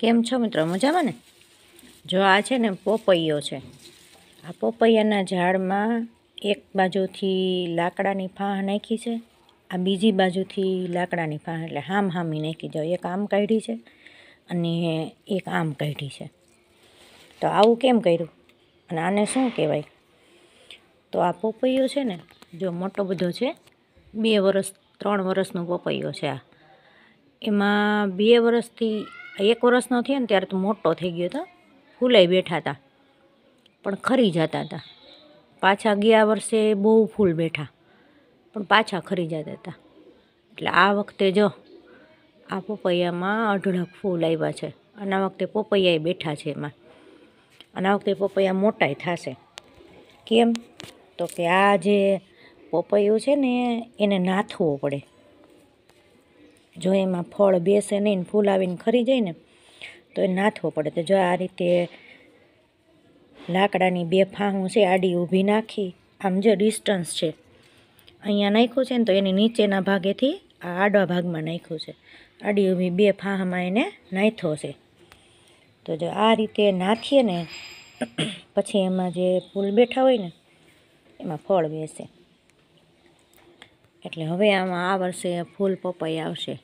કેમ છો મિત્રો? મજામાં ને? જો આ છે ને પોપૈયો છે. આ પોપૈયાના ઝાડમાં એક બાજુથી લાકડાની ફાહ નાખી છે, આ બીજી બાજુથી લાકડાની ફાહ એટલે હામ હામી નાખી જાઓ એક આમ કાઢી છે અને એક આમ કાઢી છે. તો આવું કેમ કર્યું? અને આને શું કહેવાય? તો આ પોપૈયો છે ને, જો મોટો બધો છે, બે વર્ષ ત્રણ વર્ષનો પોપૈયો છે આ. એમાં બે વર્ષથી એક વર્ષનો થયો ને ત્યારે તો મોટો થઈ ગયો હતો ફૂલાઈ બેઠા હતા પણ ખરી જતા હતા પાછા ગયા વર્ષે બહુ ફૂલ બેઠા. પણ પાછા ખરી જતા હતા એટલે આ વખતે જો, આ પપૈયામાં અઢળક ફૂલ આવ્યા છે. અને આ વખતે પપૈયાએ બેઠા છે એમાં. અને આ વખતે પપૈયા મોટાય થશે. કેમ? તો કે આ જે પપૈયું છે ને, એને નાથવો પડે. જો એમાં ફળ બેસે નહીં ફૂલ આવીને ખરી જાય ને, તો એ નાથવો પડે. તો જો આ રીતે લાકડાની બે ફાહું છે, આડી ઊભી નાખી, આમ જો ડિસ્ટન્સ છે. અહીંયા નાખ્યું છે ને તો એની નીચેના ભાગેથી આ આડા ભાગમાં નાખ્યું છે. આડી ઊભી બે ફાહમાં એને નાખ્યો છે. તો જો આ રીતે નાખીએ ને, પછી એમાં જે ફૂલ બેઠા હોય ને, એમાં ફળ બેસે. એટલે હવે આમાં આ વર્ષે ફૂલ પપૈયા આવશે.